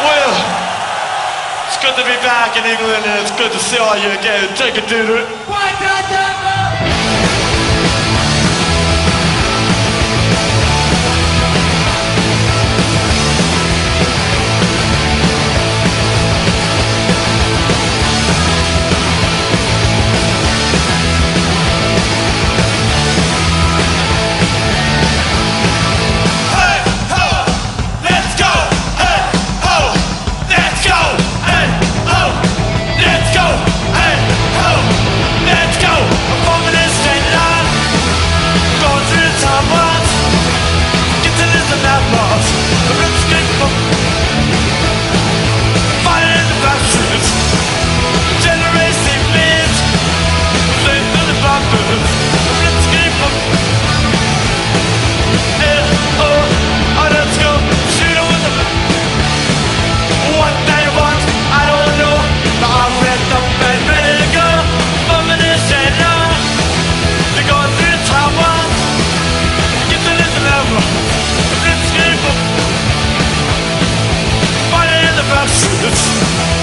Well, it's good to be back in England and it's good to see all you again. Take it, dude. Let's.